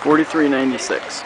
4396.